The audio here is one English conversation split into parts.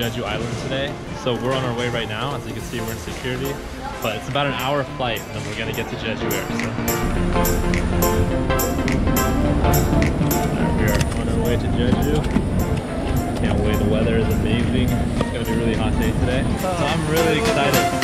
Jeju Island today. So we're on our way right now. As you can see, we're in security. But it's about an hour flight, and then we're gonna get to Jeju Air. So. we are on our way to Jeju. Can't wait. The weather is amazing. It's gonna be a really hot day today. So I'm really excited.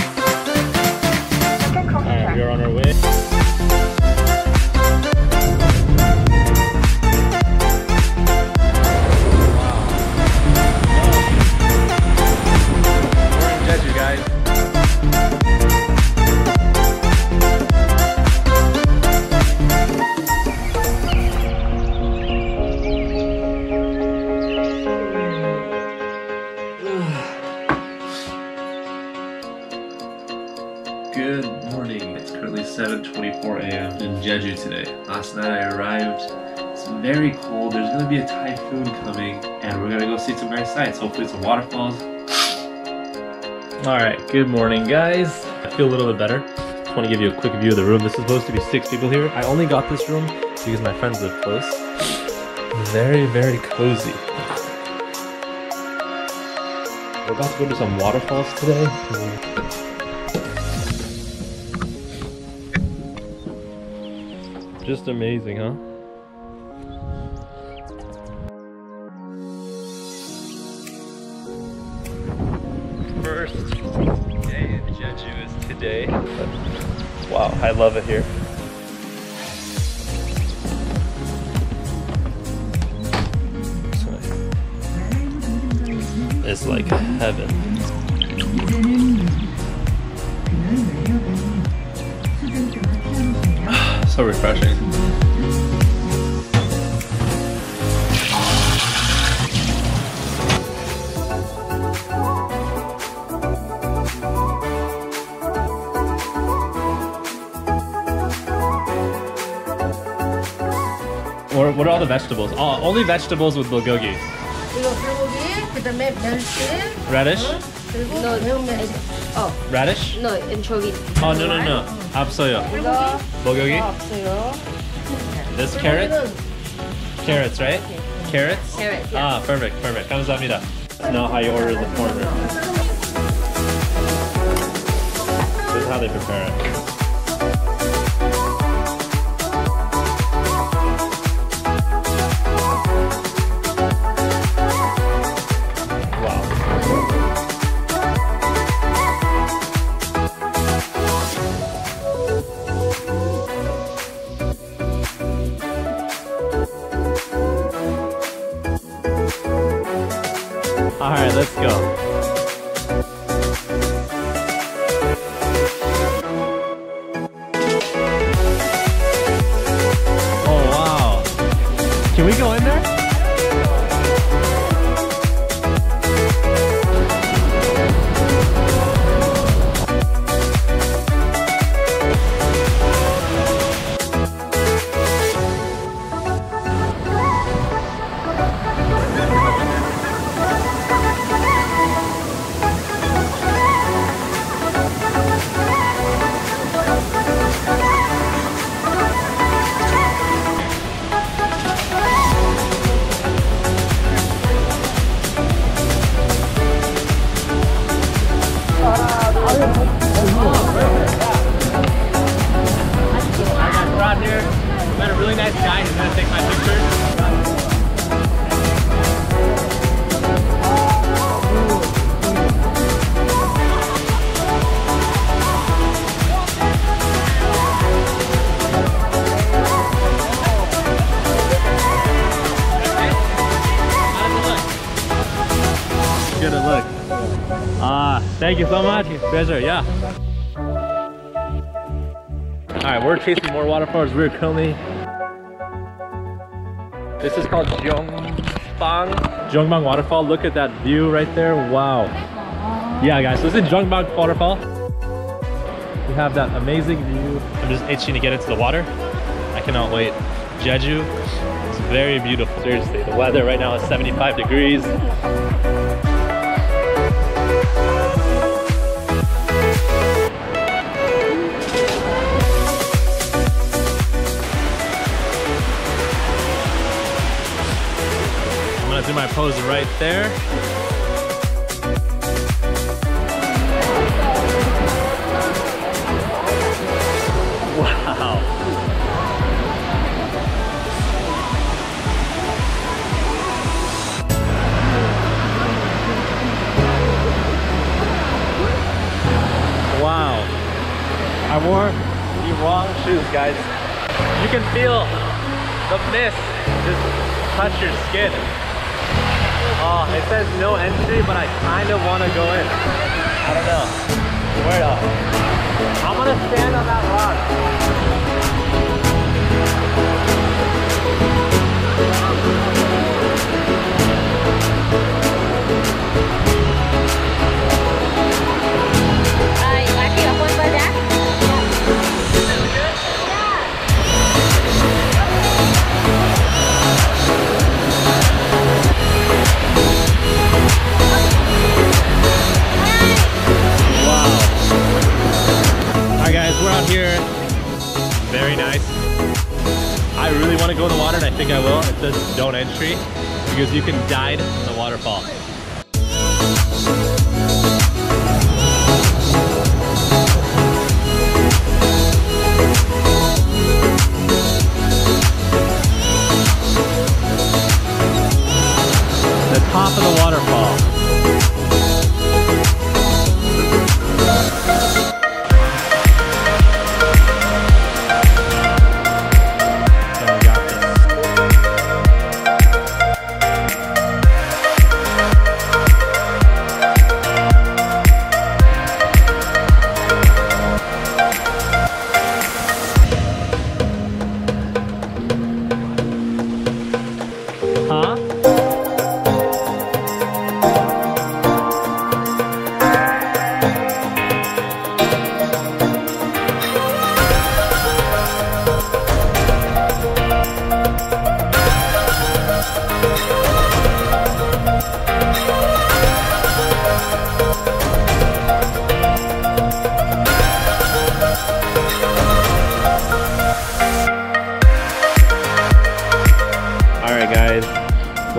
Currently 7:24 a.m. in Jeju today. Last night I arrived. It's very cold. There's gonna be a typhoon coming, and we're gonna go see some nice sights. Hopefully, some waterfalls. All right, good morning, guys. I feel a little bit better. Just want to give you a quick view of the room. This is supposed to be six people here. I only got this room because my friends live close. Very, very cozy. We're about to go to some waterfalls today. Just amazing, huh? First day in Jeju is today. Wow, I love it here. It's like heaven. so refreshing. Or what are all the vegetables? Oh, only vegetables with bulgogi. Radish. 어? 그리고 매운 멸치. 어, Radish? No, anchovy. Oh no no no. 없어요. 이거 bulgogi? 없어요. This carrot? 이거는 Carrots, right? Carrots? Carrot, yeah. Ah, perfect, perfect. 감사합니다. Know how you order the corner. This is how they prepare it. All right, let's go. Guy. He's gonna take my picture. Good look. Ah, thank you so much. Pleasure, yeah. Alright, we're chasing more waterfalls. We're currently. This is called Jeongbang. Jeongbang Waterfall. Look at that view right there. Wow. Yeah, guys, so this is Jeongbang Waterfall. We have that amazing view. I'm just itching to get into the water. I cannot wait. Jeju. It's very beautiful. Seriously, the weather right now is 75 degrees. posing right there. Wow. Wow. I wore the wrong shoes, guys. You can feel the mist just touch your skin. Oh, it says no entry, but I kind of want to go in. I don't know. Where? I'm gonna stand on that rock. It says don't entry because you can in the waterfall. The top of the waterfall.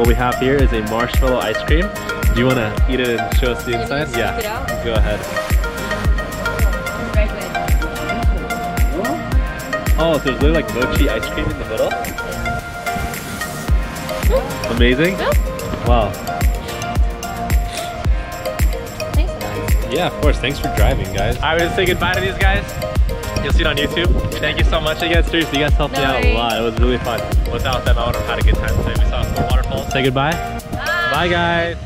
What we have here is a marshmallow ice cream. Do you want to eat it and show us the inside? Yeah, go ahead. Oh, so there's literally like mochi ice cream in the middle. Amazing. Wow. Thanks, guys. Yeah, of course. Thanks for driving, guys. I would say goodbye to these guys. You'll see it on YouTube. Thank you so much again. Seriously, you guys helped me No out a lot. It was really fun. Without them, I would have had a good time today. We saw four waterfalls. Say goodbye. Bye. Bye, guys.